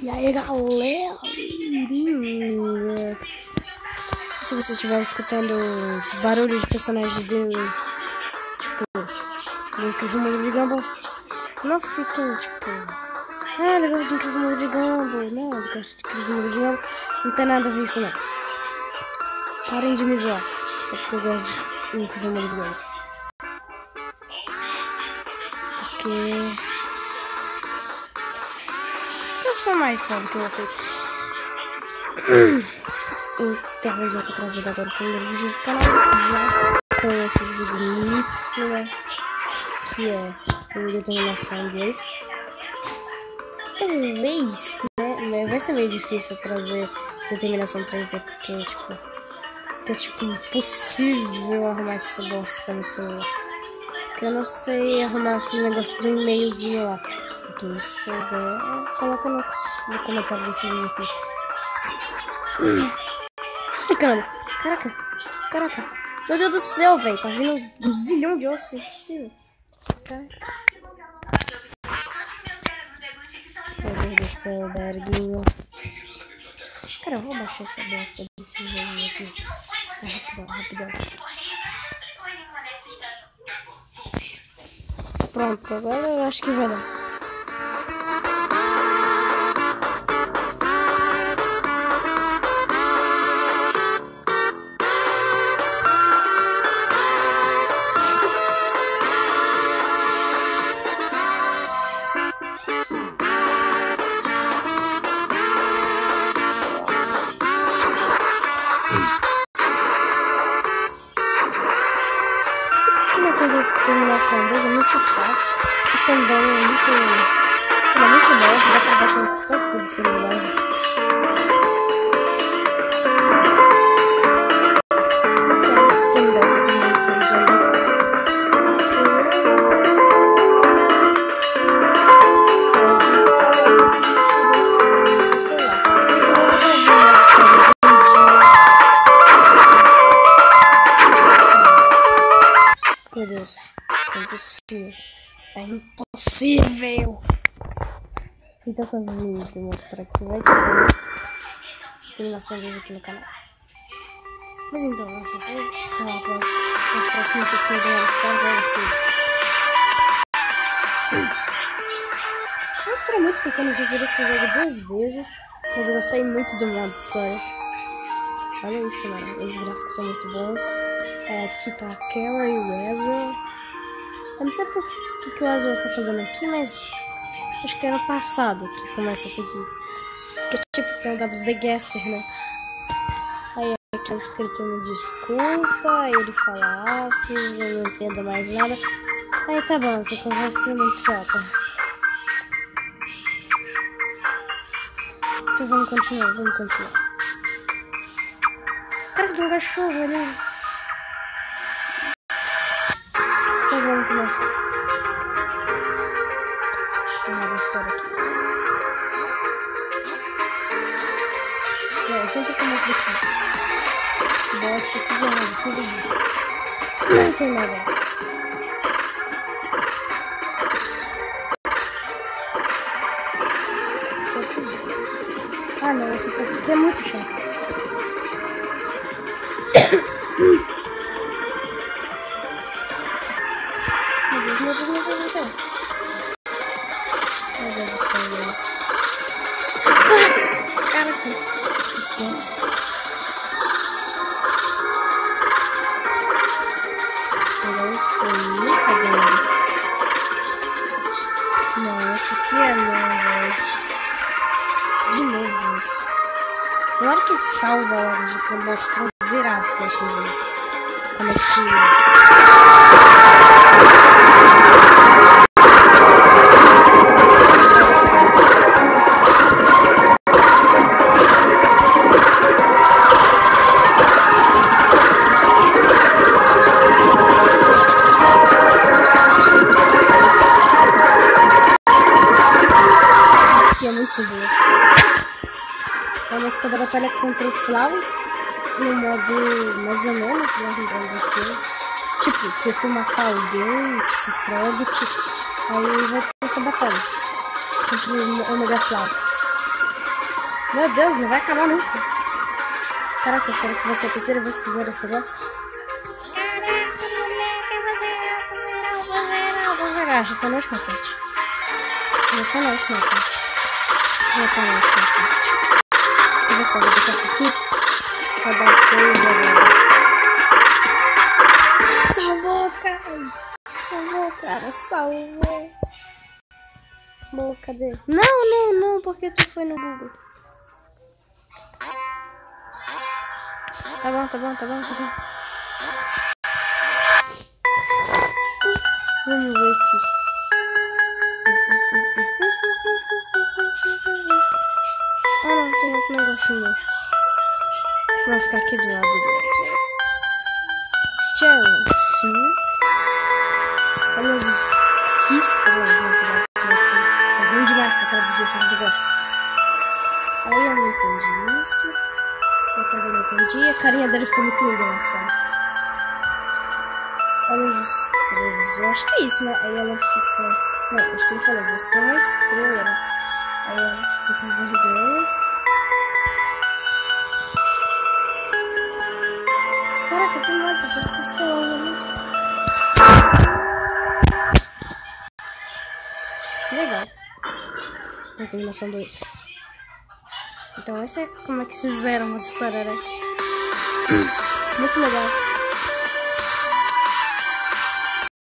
E aí, galera? Se você estiver escutando os barulhos de personagens do. Tipo. Incrível Mundo de Gumball, não fiquem, tipo. Ah, gosto de Incrível Mundo de Gumball. Não, eu gosto de Incrível Mundo de Gumball. Não tem nada a ver isso, não. Parem de me zoar. Só porque eu gosto de Incrível Mundo de Gumball. Porque. Sou mais foda que vocês. Então, eu tô trazendo agora o primeiro vídeo do canal. Já esse jogo muito, né? Que é o Determinação 2. Talvez, né? Vai ser meio difícil trazer Determinação 3D, porque, tipo. É tipo impossível arrumar essa bosta no celular. Porque eu não sei arrumar aquele negócio do e-mailzinho lá. Quem souber, coloca no, no comentário desse vídeo aqui. Caramba, caraca, caraca. Meu Deus do céu, velho. Tá vindo um zilhão de ossos. É impossível. Meu Deus do céu, Berguinho. Cara, eu vou baixar essa bosta desse jogo aqui. Rapidão, rapidão. Pronto, agora eu acho que vai dar. Determinação 2 é muito fácil e também é muito, é muito leve, dá pra baixar quase todos os celulares. Impossível. É impossível. Então só vim mostrar que vai ter terminação de aqui no canal. Mas então, essa foi falar pra mostrar que eu tenho de história pra vocês. Uma história muito pequena, eu já zerei esse jogo duas vezes, mas eu gostei muito do modo história. Olha isso, mano. Os gráficos são muito bons. É, aqui tá a Carol e o Ezra. Eu não sei por que, que o Ezra tá fazendo aqui, mas acho que é no passado que começa isso aqui. Que tipo tem o WD Gaster, né? Aí aqui é escrito no desculpa, ele fala alto, eu não entendo mais nada. Aí tá bom, essa conversa é muito chata. Então vamos continuar, vamos continuar. Cara, tem um cachorro ali. Vamos começar. Vamos a história aqui. Não, eu sempre começo daqui. Bosta, fiz errado, fiz errado. Não tem nada. Ah não, essa parte aqui é muito chata. Não estou nunca vendo. Não, esse aqui é não, velho. De novo isso. Claro que salva a hora de começar zerado pra vocês verem. Como é que se... batalha contra o Flau no modo mais ou menos, né? Tipo, se tu matar alguém, tipo Frog, tipo, aí vai ter essa batalha. contra o Omega Fly. Meu Deus, não vai acabar nunca. Caraca, será que vai ser a terceira vez que fizer esse negócio? Zerar. Já tá na última parte. Já tá na última parte. Já tá na última parte. Olha só, vou botar aqui. Dar o save agora. Salvou, cara! Salvou, cara, salvou! Bom, cadê? Não, não, não, porque tu foi no Google. Tá bom, tá bom, tá bom, tá bom. Do lado do Sharon, sim. Olha as que estranhas, na verdade. Tá demais pra traduzir esses negócios. Aí eu não entendi isso. Eu também não entendi. A carinha dele ficou muito sala. Olha as estrelas. Eu acho que é isso, né? Aí ela fica. Não, acho que ele falou, você é uma estrela. Aí ela fica com vergonha. Castelão ali. Legal. Determinação 2. Então essa é como é que se zera uma história, né? Muito legal.